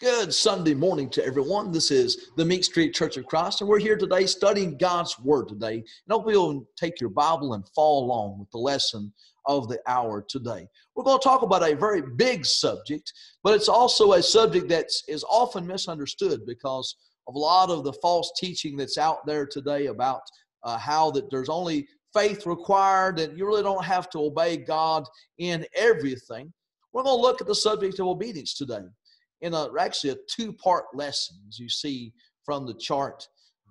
Good Sunday morning to everyone. This is the Meeks Street Church of Christ, and we're here today studying God's Word today. And hope you'll take your Bible and follow along with the lesson of the hour today. We're going to talk about a very big subject, but it's also a subject that is often misunderstood because of a lot of the false teaching that's out there today about uh, how that there's only faith required and you really don't have to obey God in everything. We're going to look at the subject of obedience today in a, actually a two part lesson, as you see from the chart,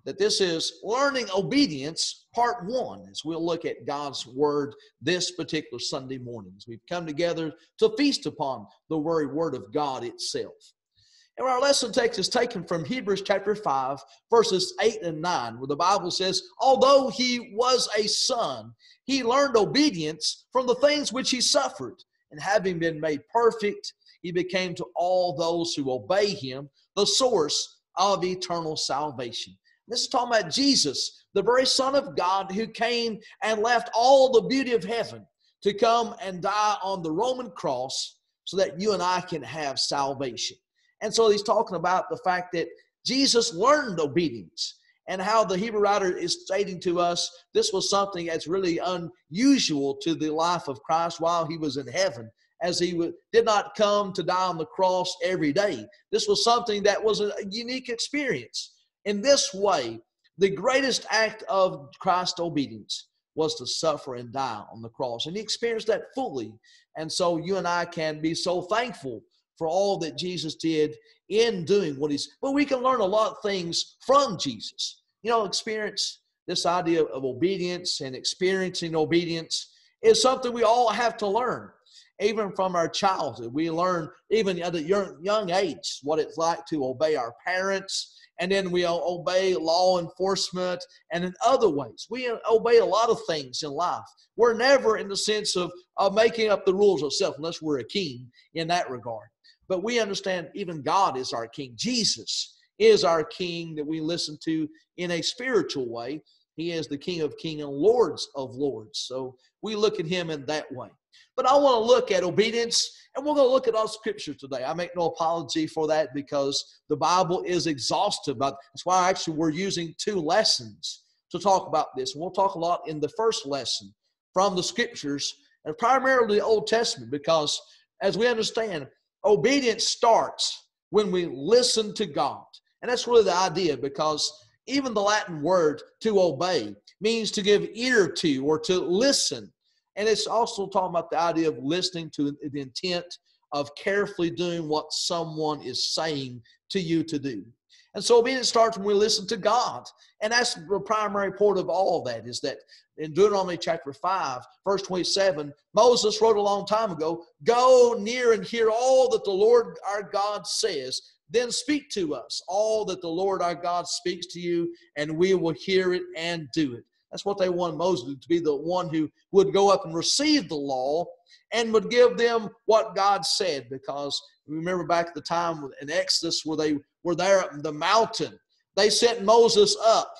that this is learning obedience, part one, as we'll look at God's word this particular Sunday morning. As we've come together to feast upon the very word of God itself. And our lesson text is taken from Hebrews chapter 5, verses 8 and 9, where the Bible says, Although he was a son, he learned obedience from the things which he suffered, and having been made perfect, he became to all those who obey him the source of eternal salvation. This is talking about Jesus, the very Son of God who came and left all the beauty of heaven to come and die on the Roman cross so that you and I can have salvation. And so he's talking about the fact that Jesus learned obedience and how the Hebrew writer is stating to us this was something that's really unusual to the life of Christ while he was in heaven as he did not come to die on the cross every day. This was something that was a unique experience. In this way, the greatest act of Christ's obedience was to suffer and die on the cross. And he experienced that fully. And so you and I can be so thankful for all that Jesus did in doing what he's, but we can learn a lot of things from Jesus. You know, experience this idea of obedience and experiencing obedience is something we all have to learn even from our childhood. We learn even at a young, young age what it's like to obey our parents, and then we obey law enforcement, and in other ways. We obey a lot of things in life. We're never in the sense of, of making up the rules ourselves, unless we're a king in that regard. But we understand even God is our king. Jesus is our king that we listen to in a spiritual way. He is the King of Kings and Lords of Lords. So we look at him in that way. But I want to look at obedience, and we're going to look at all scripture today. I make no apology for that because the Bible is exhaustive. But That's why actually we're using two lessons to talk about this. And we'll talk a lot in the first lesson from the scriptures and primarily the Old Testament because as we understand, obedience starts when we listen to God. And that's really the idea because even the Latin word to obey means to give ear to or to listen. And it's also talking about the idea of listening to the intent of carefully doing what someone is saying to you to do. And so obedience starts when we listen to God. And that's the primary point of all that is that in Deuteronomy chapter 5, verse 27, Moses wrote a long time ago, Go near and hear all that the Lord our God says. Then speak to us all that the Lord our God speaks to you, and we will hear it and do it. That's what they wanted Moses to be the one who would go up and receive the law and would give them what God said. Because remember back at the time in Exodus where they were there at the mountain, they sent Moses up,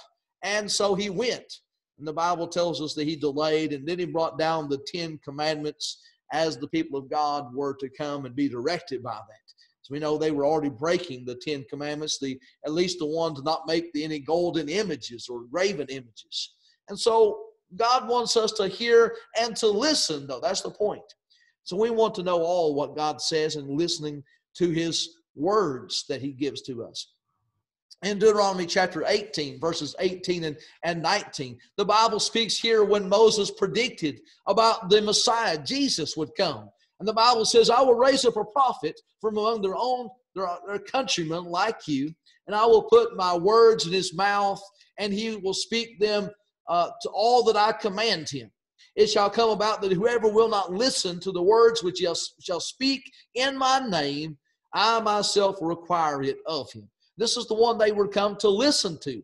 and so he went. And the Bible tells us that he delayed, and then he brought down the Ten Commandments as the people of God were to come and be directed by that. So we know they were already breaking the Ten Commandments, the at least the one to not make the, any golden images or graven images. And so God wants us to hear and to listen, though. That's the point. So we want to know all what God says and listening to his words that he gives to us. In Deuteronomy chapter 18, verses 18 and, and 19, the Bible speaks here when Moses predicted about the Messiah, Jesus, would come. And the Bible says, I will raise up a prophet from among their own, their, their countrymen like you, and I will put my words in his mouth, and he will speak them uh, to all that I command him. It shall come about that whoever will not listen to the words which he shall speak in my name, I myself require it of him. This is the one they would come to listen to,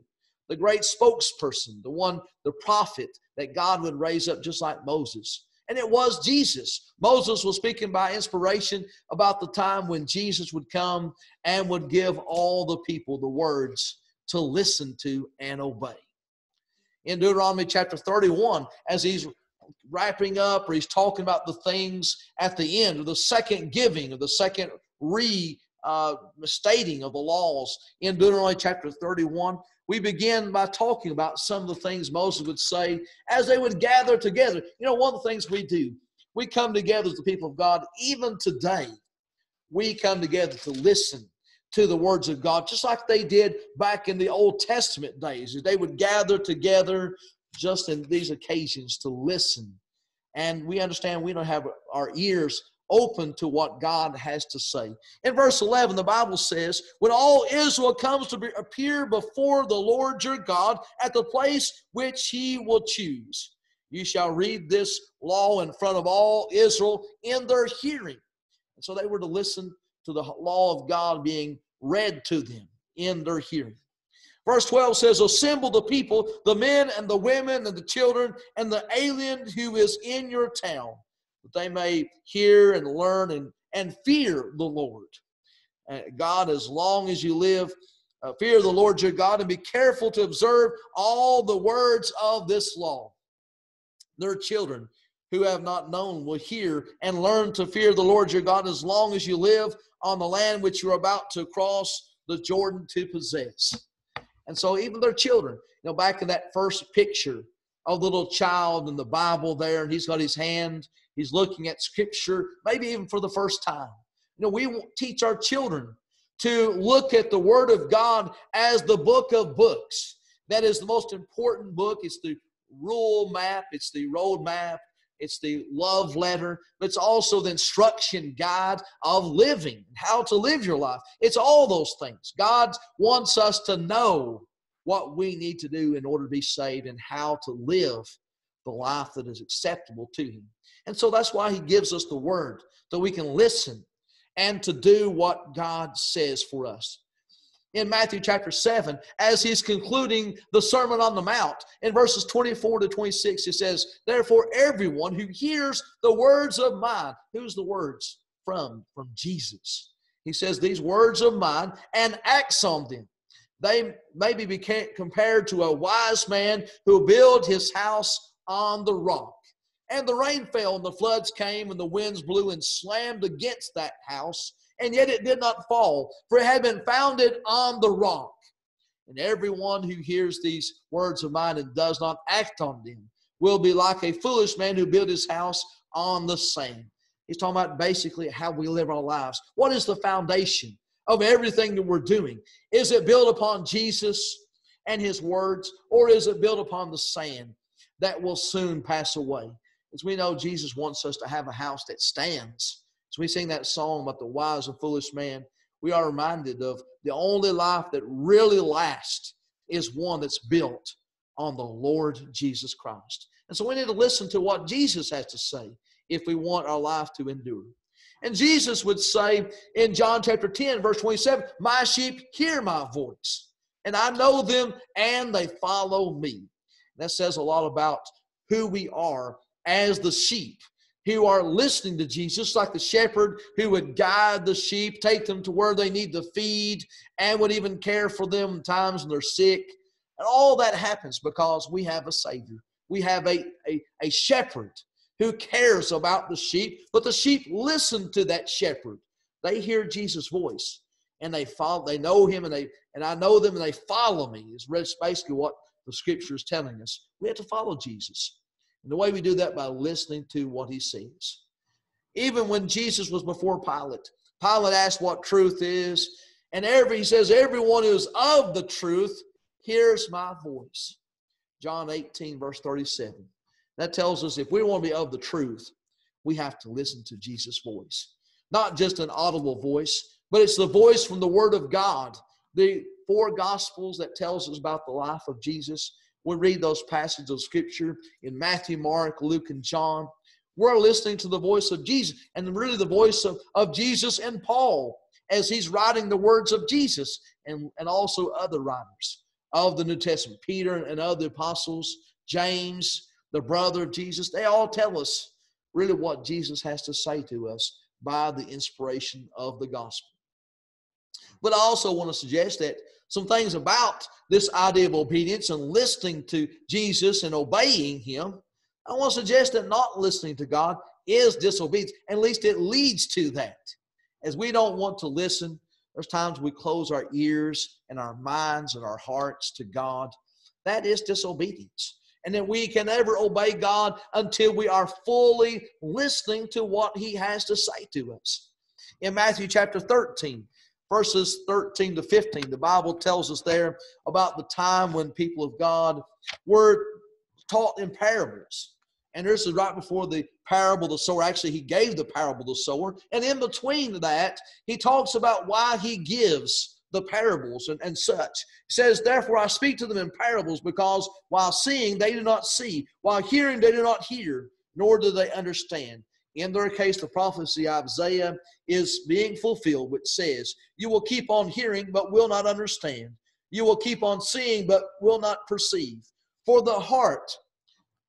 the great spokesperson, the one, the prophet that God would raise up just like Moses. And it was Jesus. Moses was speaking by inspiration about the time when Jesus would come and would give all the people the words to listen to and obey in Deuteronomy chapter 31 as he's wrapping up or he's talking about the things at the end of the second giving of the second re uh, stating of the laws in Deuteronomy chapter 31, we begin by talking about some of the things Moses would say as they would gather together. You know, one of the things we do, we come together as the people of God, even today, we come together to listen to the words of God, just like they did back in the Old Testament days. They would gather together just in these occasions to listen. And we understand we don't have our ears open to what God has to say. In verse 11, the Bible says, When all Israel comes to be, appear before the Lord your God at the place which he will choose, you shall read this law in front of all Israel in their hearing. And so they were to listen to the law of God being read to them in their hearing. Verse 12 says, Assemble the people, the men and the women and the children and the alien who is in your town, that they may hear and learn and, and fear the Lord. Uh, God, as long as you live, uh, fear the Lord your God and be careful to observe all the words of this law. Their children who have not known will hear and learn to fear the Lord your God as long as you live on the land which you're about to cross the Jordan to possess. And so even their children, you know, back in that first picture of the little child in the Bible there, and he's got his hand, he's looking at scripture, maybe even for the first time. You know, we teach our children to look at the Word of God as the book of books. That is the most important book. It's the rule map, it's the road map, it's the love letter, but it's also the instruction guide of living, how to live your life. It's all those things. God wants us to know what we need to do in order to be saved and how to live the life that is acceptable to Him. And so that's why He gives us the Word, so we can listen and to do what God says for us in Matthew chapter 7 as he's concluding the Sermon on the Mount. In verses 24 to 26, he says, Therefore, everyone who hears the words of mine, who's the words from? From Jesus. He says, These words of mine and acts on them. They maybe be compared to a wise man who built his house on the rock. And the rain fell, and the floods came, and the winds blew and slammed against that house and yet it did not fall, for it had been founded on the rock. And everyone who hears these words of mine and does not act on them will be like a foolish man who built his house on the sand. He's talking about basically how we live our lives. What is the foundation of everything that we're doing? Is it built upon Jesus and his words, or is it built upon the sand that will soon pass away? As we know, Jesus wants us to have a house that stands so we sing that song about the wise and foolish man. We are reminded of the only life that really lasts is one that's built on the Lord Jesus Christ. And so we need to listen to what Jesus has to say if we want our life to endure. And Jesus would say in John chapter 10, verse 27, My sheep hear my voice, and I know them, and they follow me. That says a lot about who we are as the sheep who are listening to Jesus, like the shepherd who would guide the sheep, take them to where they need to feed, and would even care for them times when they're sick. And all that happens because we have a Savior. We have a, a, a shepherd who cares about the sheep, but the sheep listen to that shepherd. They hear Jesus' voice and they follow, they know him and they and I know them and they follow me, is basically what the scripture is telling us. We have to follow Jesus. And the way we do that by listening to what he says. Even when Jesus was before Pilate, Pilate asked what truth is, and every he says, everyone who is of the truth hears my voice. John 18, verse 37. That tells us if we want to be of the truth, we have to listen to Jesus' voice. Not just an audible voice, but it's the voice from the Word of God. The four Gospels that tells us about the life of Jesus we read those passages of scripture in Matthew, Mark, Luke, and John. We're listening to the voice of Jesus and really the voice of, of Jesus and Paul as he's writing the words of Jesus and, and also other writers of the New Testament. Peter and other apostles, James, the brother of Jesus, they all tell us really what Jesus has to say to us by the inspiration of the gospel. But I also want to suggest that some things about this idea of obedience and listening to Jesus and obeying Him, I want to suggest that not listening to God is disobedience. At least it leads to that. As we don't want to listen There's times we close our ears and our minds and our hearts to God. That is disobedience. And that we can never obey God until we are fully listening to what He has to say to us. In Matthew chapter 13, verses 13 to 15, the Bible tells us there about the time when people of God were taught in parables. And this is right before the parable of the sower. Actually, he gave the parable of the sower. And in between that, he talks about why he gives the parables and, and such. He says, Therefore I speak to them in parables, because while seeing they do not see, while hearing they do not hear, nor do they understand. In their case, the prophecy Isaiah is being fulfilled, which says, You will keep on hearing, but will not understand. You will keep on seeing, but will not perceive. For the heart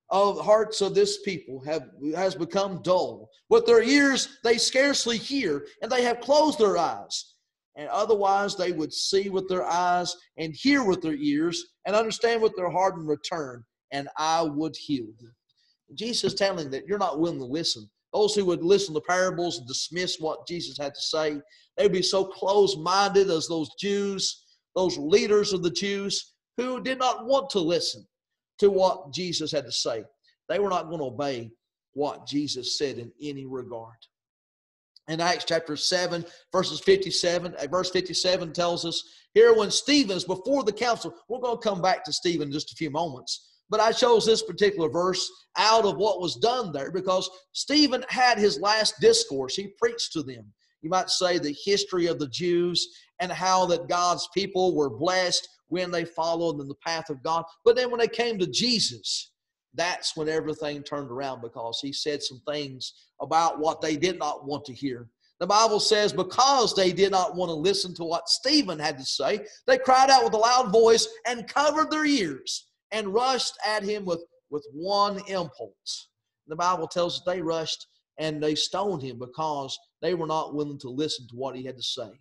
of hearts of this people have has become dull. With their ears they scarcely hear, and they have closed their eyes. And otherwise they would see with their eyes and hear with their ears and understand with their heart and return, and I would heal them. Jesus telling that you're not willing to listen. Those who would listen to parables and dismiss what Jesus had to say, they'd be so close-minded as those Jews, those leaders of the Jews, who did not want to listen to what Jesus had to say. They were not going to obey what Jesus said in any regard. In Acts chapter 7, verses 57, uh, verse 57 tells us here when Stephen's before the council, we're going to come back to Stephen in just a few moments. But I chose this particular verse out of what was done there because Stephen had his last discourse. He preached to them. You might say the history of the Jews and how that God's people were blessed when they followed in the path of God. But then when they came to Jesus, that's when everything turned around because he said some things about what they did not want to hear. The Bible says, because they did not want to listen to what Stephen had to say, they cried out with a loud voice and covered their ears and rushed at him with, with one impulse. The Bible tells us they rushed and they stoned him because they were not willing to listen to what he had to say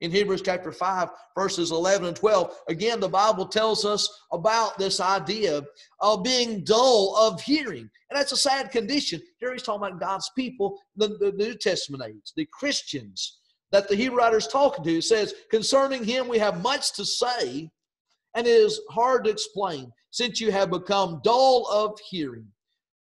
in Hebrews chapter 5, verses 11 and 12. Again, the Bible tells us about this idea of being dull of hearing. And that's a sad condition. Here he's talking about God's people, the, the New Testament age, the Christians that the Hebrew writer is talking to. Says, Concerning him, we have much to say, and it is hard to explain, since you have become dull of hearing.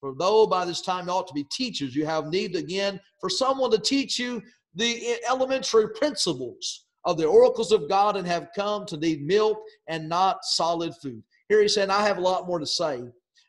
For though by this time you ought to be teachers, you have need again for someone to teach you the elementary principles of the oracles of God and have come to need milk and not solid food. Here he's saying, I have a lot more to say,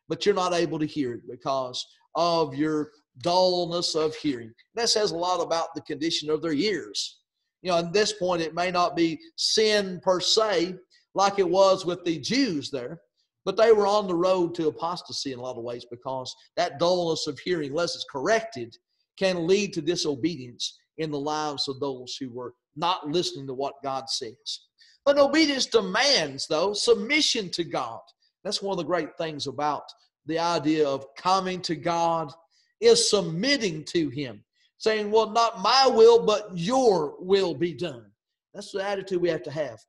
but you're not able to hear it because of your dullness of hearing. That says a lot about the condition of their ears. You know, at this point, it may not be sin per se, like it was with the Jews there, but they were on the road to apostasy in a lot of ways because that dullness of hearing, unless it's corrected, can lead to disobedience in the lives of those who were not listening to what God says. But obedience demands, though, submission to God. That's one of the great things about the idea of coming to God is submitting to Him, saying, Well, not my will, but your will be done. That's the attitude we have to have.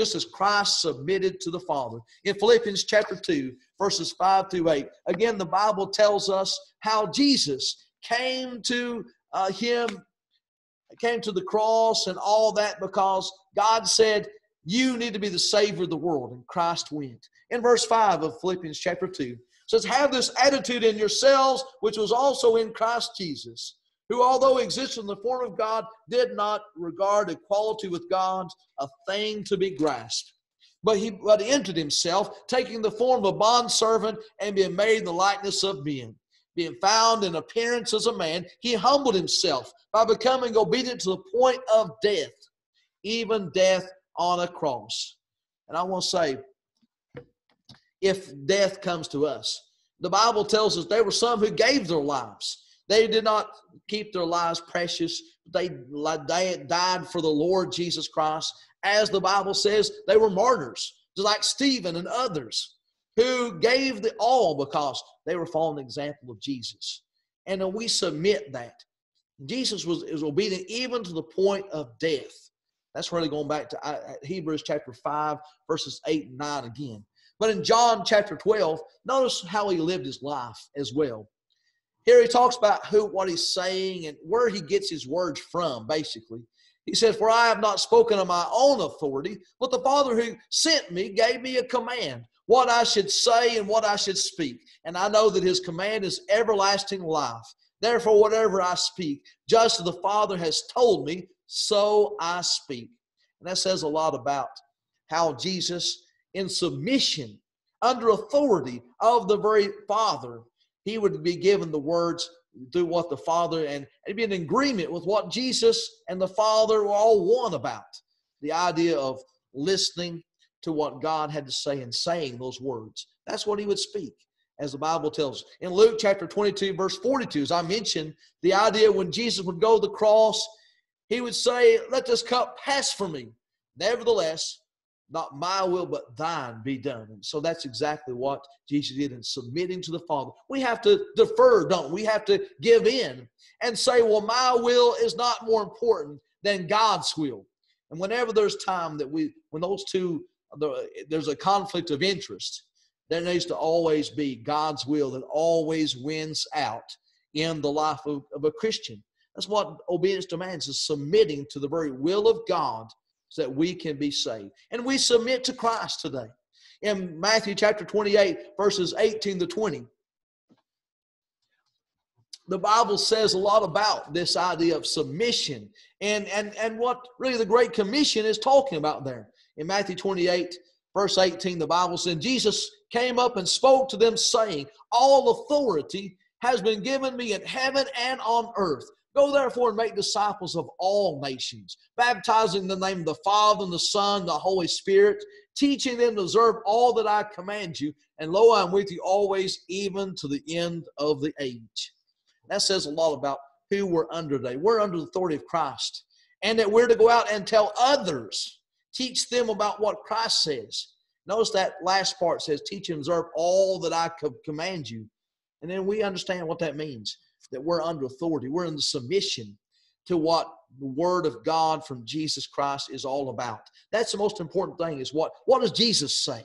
Just as Christ submitted to the Father. In Philippians chapter 2, verses 5 through 8, again, the Bible tells us how Jesus came to uh, Him came to the cross and all that because God said, You need to be the Savior of the world. And Christ went. In verse 5 of Philippians chapter 2, says, Have this attitude in yourselves, which was also in Christ Jesus, who, although existed in the form of God, did not regard equality with God a thing to be grasped. But he but entered himself, taking the form of a bondservant and being made in the likeness of men being found in appearance as a man, he humbled himself by becoming obedient to the point of death, even death on a cross. And I want to say, if death comes to us, the Bible tells us there were some who gave their lives. They did not keep their lives precious. They, they died for the Lord Jesus Christ. As the Bible says, they were martyrs, just like Stephen and others who gave the all because they were following the example of Jesus. And we submit that. Jesus was, was obedient even to the point of death. That's really going back to uh, uh, Hebrews chapter 5, verses 8 and 9 again. But in John chapter 12, notice how he lived his life as well. Here he talks about who, what he's saying, and where he gets his words from, basically. He says, For I have not spoken of my own authority, but the Father who sent me gave me a command, what I should say and what I should speak. And I know that his command is everlasting life. Therefore, whatever I speak, just as the Father has told me, so I speak. And that says a lot about how Jesus, in submission, under authority of the very Father, he would be given the words through what the Father and it'd be in agreement with what Jesus and the Father were all one about. The idea of listening to what God had to say and saying those words. That's what he would speak, as the Bible tells. Us. In Luke chapter 22, verse 42, as I mentioned, the idea when Jesus would go to the cross, he would say, Let this cup pass from me. Nevertheless, not my will, but thine be done. And so that's exactly what Jesus did in submitting to the Father. We have to defer, don't we? We have to give in and say, well, my will is not more important than God's will. And whenever there's time that we, when those two, there's a conflict of interest, there needs to always be God's will that always wins out in the life of, of a Christian. That's what obedience demands is submitting to the very will of God so that we can be saved. And we submit to Christ today. In Matthew chapter 28, verses 18 to 20, the Bible says a lot about this idea of submission and, and, and what really the Great Commission is talking about there. In Matthew 28, verse 18, the Bible says, Jesus came up and spoke to them, saying, All authority has been given me in heaven and on earth. Go therefore and make disciples of all nations, baptizing in the name of the Father and the Son, and the Holy Spirit, teaching them to observe all that I command you. And lo, I'm with you always, even to the end of the age. That says a lot about who we're under today. We're under the authority of Christ, and that we're to go out and tell others, teach them about what Christ says. Notice that last part says, teach and observe all that I command you. And then we understand what that means that we're under authority. We're in the submission to what the word of God from Jesus Christ is all about. That's the most important thing is what, what does Jesus say?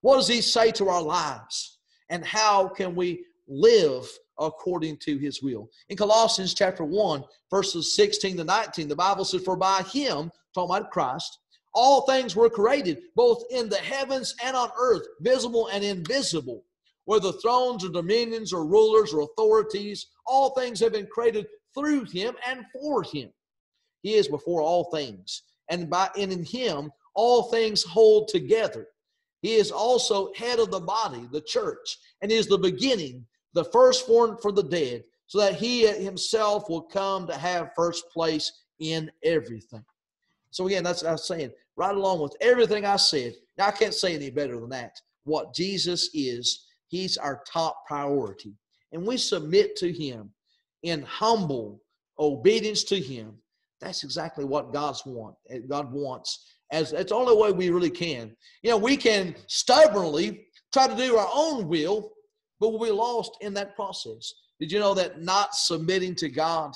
What does he say to our lives? And how can we live according to his will? In Colossians chapter 1, verses 16 to 19, the Bible says, For by him, talking about Christ, all things were created, both in the heavens and on earth, visible and invisible whether thrones or dominions or rulers or authorities, all things have been created through him and for him. He is before all things, and by and in him all things hold together. He is also head of the body, the church, and is the beginning, the firstborn for the dead, so that he himself will come to have first place in everything. So again, that's what I was saying. Right along with everything I said. Now I can't say any better than that. What Jesus is He's our top priority. And we submit to Him in humble obedience to Him. That's exactly what God's want. Eh, God wants. As it's the only way we really can. You know, we can stubbornly try to do our own will, but we'll be lost in that process. Did you know that not submitting to God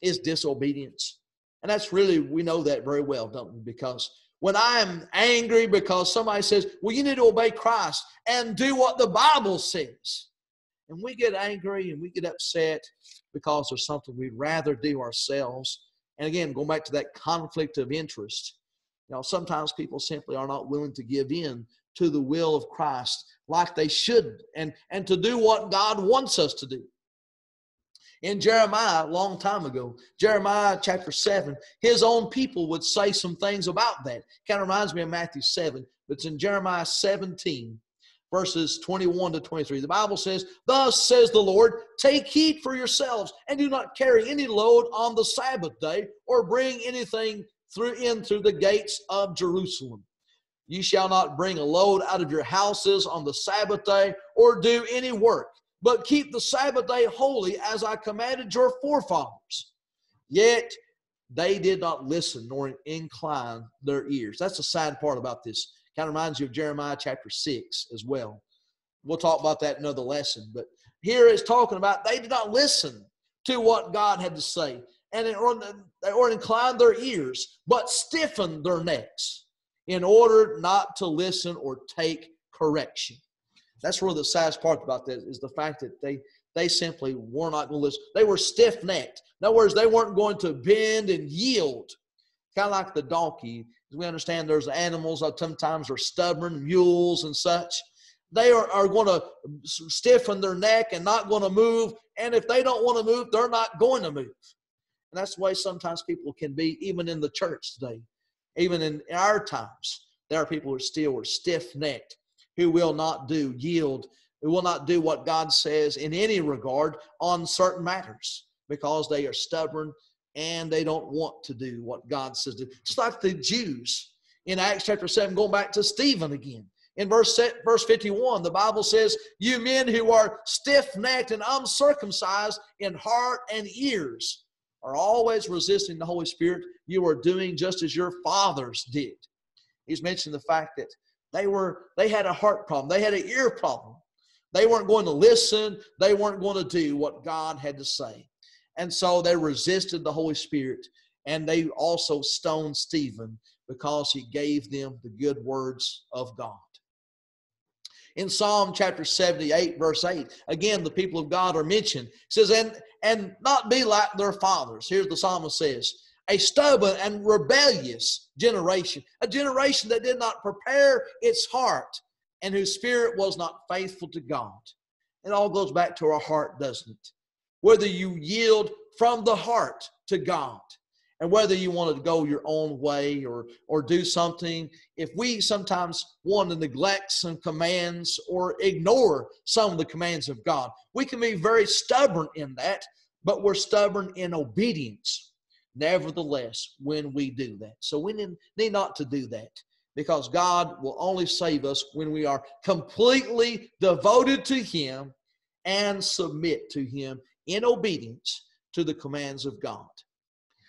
is disobedience? And that's really, we know that very well, don't we? Because when I am angry because somebody says, well, you need to obey Christ and do what the Bible says. And we get angry and we get upset because there's something we'd rather do ourselves. And again, going back to that conflict of interest, you know, sometimes people simply are not willing to give in to the will of Christ like they should and, and to do what God wants us to do in Jeremiah a long time ago, Jeremiah chapter 7, his own people would say some things about that. Kind of reminds me of Matthew 7, but it's in Jeremiah 17, verses 21 to 23. The Bible says, Thus says the Lord, take heed for yourselves, and do not carry any load on the Sabbath day, or bring anything through in through the gates of Jerusalem. You shall not bring a load out of your houses on the Sabbath day, or do any work but keep the Sabbath day holy as I commanded your forefathers. Yet they did not listen nor incline their ears. That's the sad part about this. Kind of reminds you of Jeremiah chapter 6 as well. We'll talk about that in another lesson. But here it's talking about they did not listen to what God had to say and or, or incline their ears, but stiffened their necks in order not to listen or take correction. That's really the saddest part about this is the fact that they they simply were not going to listen. They were stiff necked. In other words, they weren't going to bend and yield kind of like the donkey. We understand, there's animals that sometimes are stubborn, mules and such. They are, are going to stiffen their neck and not going to move. And if they don't want to move, they're not going to move. And that's the way sometimes people can be, even in the church today. Even in our times, there are people who still are stiff necked, who will not do, yield, who will not do what God says in any regard on certain matters because they are stubborn and they don't want to do what God says to do. Just like the Jews in Acts chapter 7, going back to Stephen again. In verse, verse 51, the Bible says, You men who are stiff necked and uncircumcised in heart and ears are always resisting the Holy Spirit. You are doing just as your fathers did. He's mentioned the fact that they were they had a heart problem, they had an ear problem. They weren't going to listen, they weren't going to do what God had to say. And so they resisted the Holy Spirit and they also stoned Stephen because he gave them the good words of God. In Psalm chapter 78, verse 8, again, the people of God are mentioned. It says, and, and not be like their fathers. Here's the psalmist says, a stubborn and rebellious generation, a generation that did not prepare its heart and whose spirit was not faithful to God. It all goes back to our heart, doesn't it? whether you yield from the heart to God and whether you want to go your own way or or do something if we sometimes want to neglect some commands or ignore some of the commands of God we can be very stubborn in that but we're stubborn in obedience nevertheless when we do that so we need, not to do that because God will only save us when we are completely devoted to him and submit to him in obedience to the commands of God.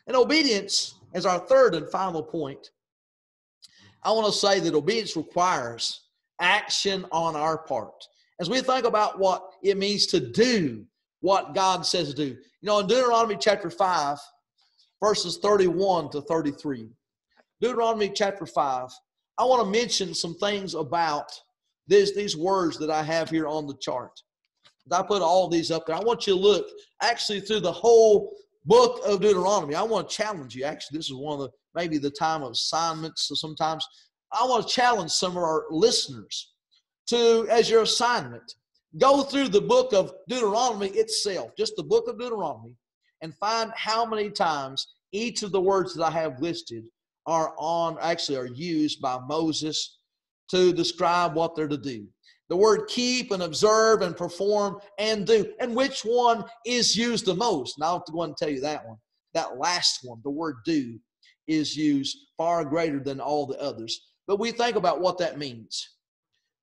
And obedience is our third and final point. I want to say that obedience requires action on our part. As we think about what it means to do what God says to do. You know, in Deuteronomy chapter 5, verses 31 to 33. Deuteronomy chapter 5, I want to mention some things about this, these words that I have here on the chart. I put all these up there. I want you to look actually through the whole book of Deuteronomy. I want to challenge you. Actually, this is one of the maybe the time of assignments. So sometimes I want to challenge some of our listeners to, as your assignment, go through the book of Deuteronomy itself, just the book of Deuteronomy, and find how many times each of the words that I have listed are on, actually are used by Moses to describe what they're to do. The word keep and observe and perform and do. And which one is used the most? Now, I'll go and tell you that one. That last one, the word do, is used far greater than all the others. But we think about what that means.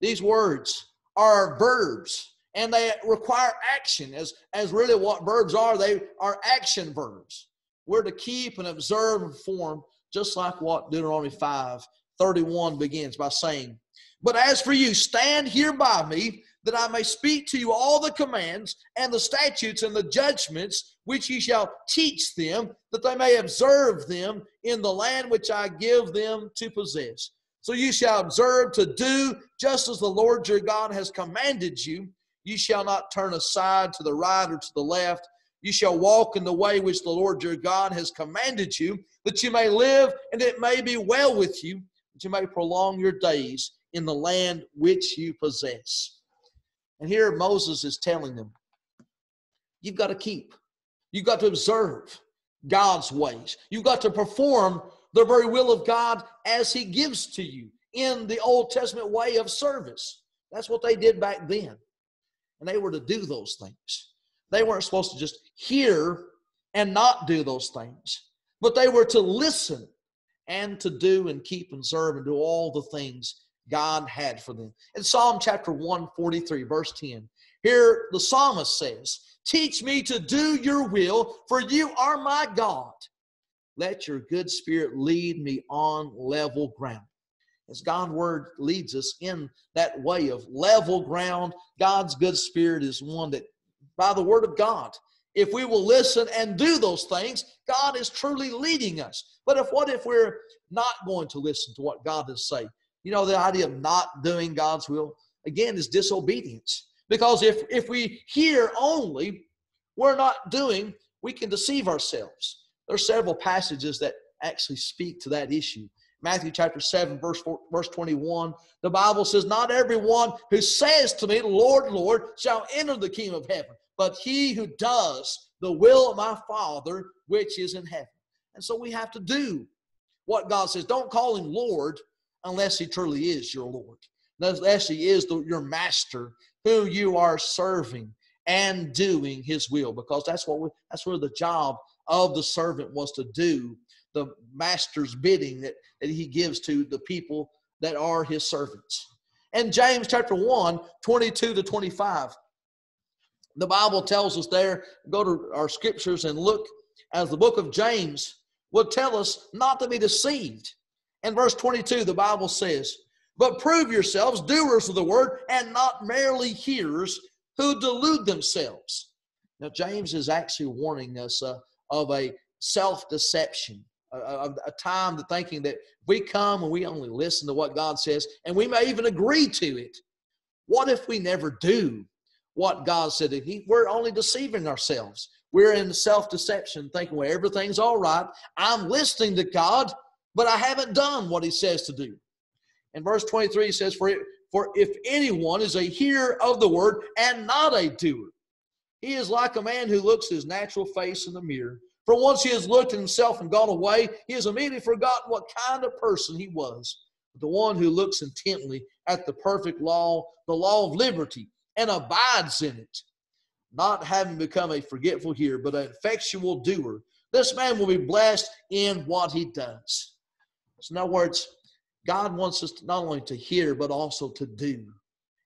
These words are verbs and they require action as, as really what verbs are. They are action verbs. We're to keep and observe and form, just like what Deuteronomy 5 31 begins by saying, but as for you, stand here by me, that I may speak to you all the commands and the statutes and the judgments which ye shall teach them, that they may observe them in the land which I give them to possess. So you shall observe to do just as the Lord your God has commanded you. You shall not turn aside to the right or to the left. You shall walk in the way which the Lord your God has commanded you, that you may live and it may be well with you, that you may prolong your days in the land which you possess. And here Moses is telling them, you've got to keep, you've got to observe God's ways, you've got to perform the very will of God as He gives to you in the Old Testament way of service. That's what they did back then. And they were to do those things. They weren't supposed to just hear and not do those things, but they were to listen and to do and keep and serve and do all the things God had for them. In Psalm chapter 143, verse 10, here the psalmist says, Teach me to do your will, for you are my God. Let your good spirit lead me on level ground. As God's word leads us in that way of level ground, God's good spirit is one that, by the word of God, if we will listen and do those things, God is truly leading us. But if what if we're not going to listen to what God is saying? You know, the idea of not doing God's will, again, is disobedience. Because if, if we hear only, we're not doing, we can deceive ourselves. There are several passages that actually speak to that issue. Matthew chapter 7, verse, 4, verse 21, the Bible says, Not everyone who says to me, Lord, Lord, shall enter the kingdom of heaven, but he who does the will of my Father which is in heaven. And so we have to do what God says. Don't call him Lord unless he truly is your Lord, unless he is the, your master who you are serving and doing his will, because that's what we, that's where the job of the servant was to do the master's bidding that, that he gives to the people that are his servants. And James chapter 1, 22 to 25. The Bible tells us there, go to our scriptures and look as the book of James will tell us not to be deceived. In verse 22, the Bible says, But prove yourselves doers of the word and not merely hearers who delude themselves. Now, James is actually warning us uh, of a self deception, a, a, a, time to thinking that we come and we only listen to what God says, and we may even agree to it. What if we never do what God said? He, we're only deceiving ourselves. We're in self deception, thinking, well, everything's all right. I'm listening to God, but I haven't done what He says to do. In verse 23, he says, For, for if anyone is a hearer of the word and not a doer, he is like a man who looks his natural face in the mirror. For once he has looked at himself and gone away, he has immediately forgotten what kind of person he was. The one who looks intently at the perfect law, the law of liberty, and abides in it, not having become a forgetful hearer, but an effectual doer. This man will be blessed in what he does. So in other words, God wants us not only to hear, but also to do.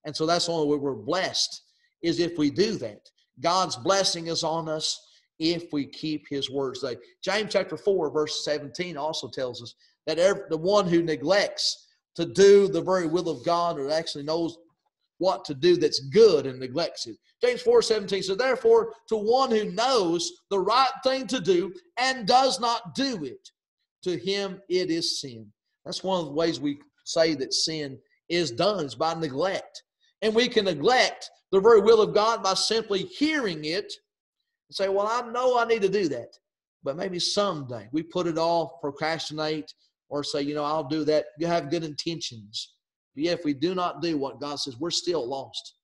And so that's the only way we're blessed is if we do that. God's blessing is on us if we keep his words. James chapter 4, verse 17 also tells us that every, the one who neglects to do the very will of God or actually knows what to do that's good and neglects it. James 4 17 says, Therefore, to one who knows the right thing to do and does not do it, to him it is sin. That's one of the ways we say that sin is done, is by neglect. And we can neglect the very will of God by simply hearing it and say, Well, I know I need to do that. But maybe someday we put it off, procrastinate, or say, You know, I'll do that. You have good intentions. Yet, if we do not do what God says, we're still lost.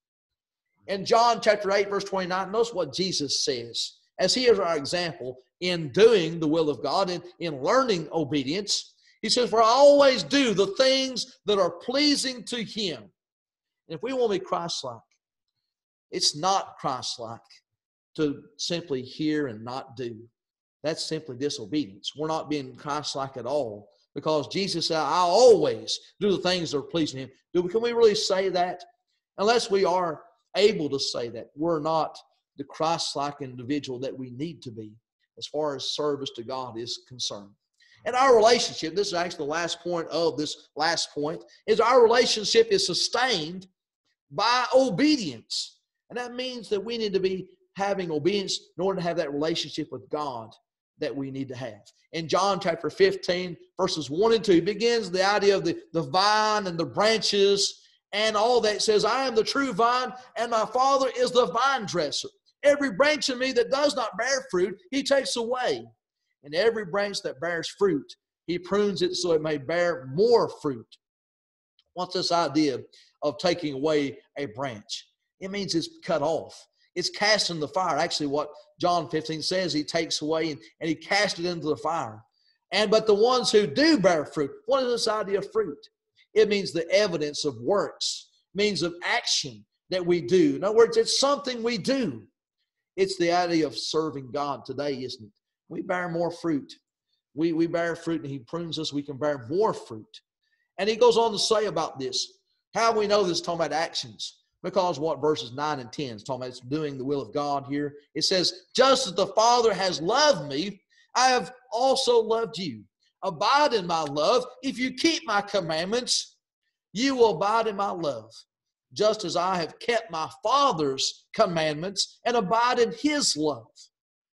In John chapter 8, verse 29, notice what Jesus says. As he is our example in doing the will of God and in learning obedience, he says, For I always do the things that are pleasing to him. And if we want to be Christ like, it's not Christ like to simply hear and not do. That's simply disobedience. We're not being Christ like at all because Jesus said, I always do the things that are pleasing Him. Do we, can we really say that? Unless we are able to say that, we're not the Christ like individual that we need to be as far as service to God is concerned. And our relationship, this is actually the last point of this last point, is our relationship is sustained by obedience. And that means that we need to be having obedience in order to have that relationship with God that we need to have. In John chapter 15, verses 1 and 2, begins the idea of the, the vine and the branches and all that. says, I am the true vine, and my Father is the vine dresser. Every branch in me that does not bear fruit, he takes away. And every branch that bears fruit, he prunes it so it may bear more fruit. What's this idea of taking away a branch? It means it's cut off. It's cast in the fire. Actually, what John 15 says, he takes away and, and he casts it into the fire. And but the ones who do bear fruit, what is this idea of fruit? It means the evidence of works, means of action that we do. In other words, it's something we do. It's the idea of serving God today, isn't it? We bear more fruit. We, we bear fruit and he prunes us, we can bear more fruit. And he goes on to say about this. How we know this talking about actions? Because what verses 9 and 10 is talking about it's doing the will of God here. It says, Just as the Father has loved me, I have also loved you. Abide in my love. If you keep my commandments, you will abide in my love, just as I have kept my Father's commandments and abide in his love.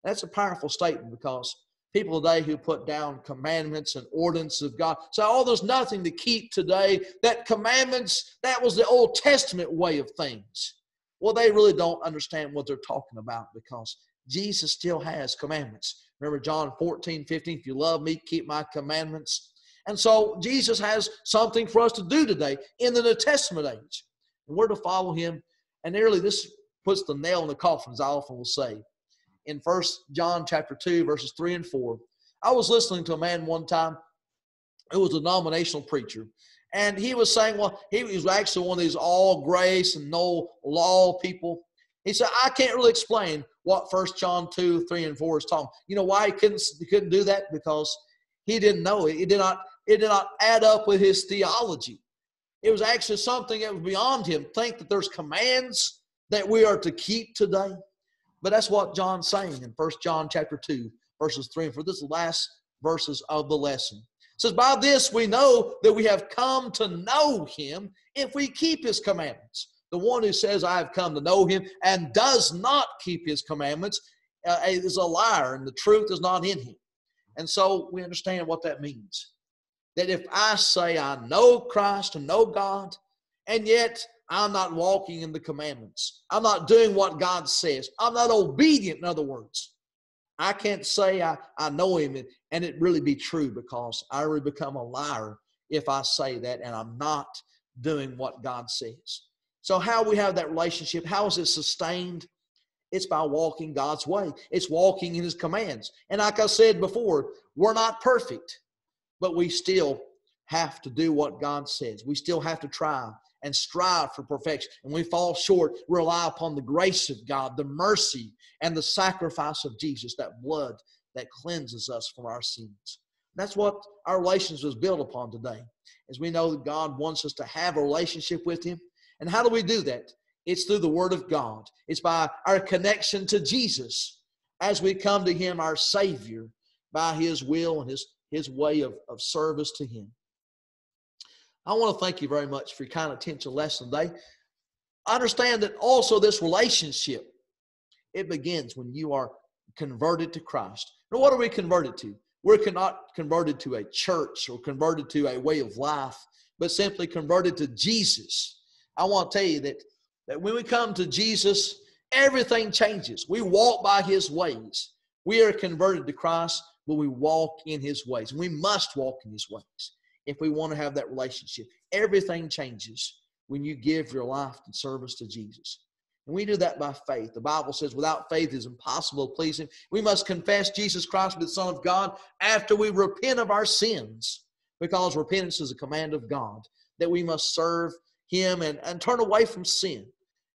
That's a powerful statement because people today who put down commandments and ordinances of God say, oh, there's nothing to keep today. That commandments, that was the Old Testament way of things. Well, they really don't understand what they're talking about because Jesus still has commandments. Remember John 14, 15, if you love me, keep my commandments. And so Jesus has something for us to do today in the New Testament age. And we're to follow him. And nearly this puts the nail in the coffin, as I often will say. In First John chapter 2, verses 3 and 4, I was listening to a man one time who was a denominational preacher. And he was saying, well, he was actually one of these all grace and no law people. He said, I can't really explain what First John 2, 3, and 4 is talking. You know why he couldn't he couldn't do that? Because he didn't know it. It did not, it did not add up with his theology. It was actually something that was beyond him. Think that there's commands that we are to keep today. But that's what John's saying in First John chapter 2, verses 3 and 4. This last verses of the lesson. It says, By this we know that we have come to know him if we keep his commandments. The one who says, I have come to know him and does not keep his commandments uh, is a liar, and the truth is not in him. And so we understand what that means. That if I say I know Christ and know God, and yet I'm not walking in the commandments, I'm not doing what God says, I'm not obedient, in other words, I can't say I, I know him and, and it really be true because I really become a liar if I say that and I'm not doing what God says. So, how we have that relationship, how is it sustained? It's by walking God's way, it's walking in His commands. And like I said before, we're not perfect, but we still have to do what God says. We still have to try and strive for perfection. And we fall short, rely upon the grace of God, the mercy, and the sacrifice of Jesus, that blood that cleanses us from our sins. That's what our relationship is built upon today. As we know that God wants us to have a relationship with Him. And how do we do that? It's through the Word of God, it's by our connection to Jesus as we come to Him, our Savior, by His will and His, His way of, of service to Him. I want to thank you very much for your kind attention lesson today. Understand that also this relationship, it begins when you are converted to Christ. Now, what are we converted to? We're not converted to a church or converted to a way of life, but simply converted to Jesus. I want to tell you that, that when we come to Jesus, everything changes. We walk by his ways. We are converted to Christ, but we walk in his ways. We must walk in his ways if we want to have that relationship. Everything changes when you give your life and service to Jesus. And we do that by faith. The Bible says, without faith, it is impossible to please Him. We must confess Jesus Christ the Son of God after we repent of our sins, because repentance is a command of God that we must serve Him and, and turn away from sin.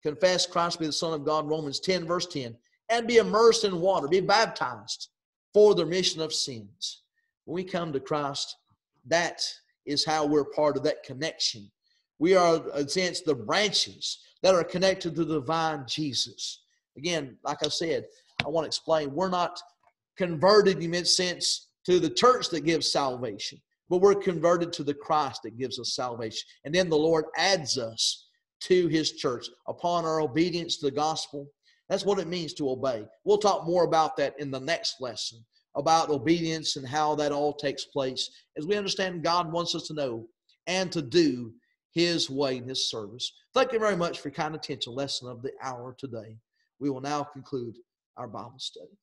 Confess Christ be the Son of God, Romans 10, verse 10, and be immersed in water, be baptized for the remission of sins. When we come to Christ, that is how we're part of that connection. We are, in sense, the branches that are connected to the divine Jesus. Again, like I said, I want to explain we're not converted in a sense to the church that gives salvation, but we're converted to the Christ that gives us salvation. And then the Lord adds us to his church upon our obedience to the gospel. That's what it means to obey. We'll talk more about that in the next lesson about obedience and how that all takes place as we understand God wants us to know and to do His way in His service. Thank you very much for your kind attention. Lesson of the hour today. We will now conclude our Bible study.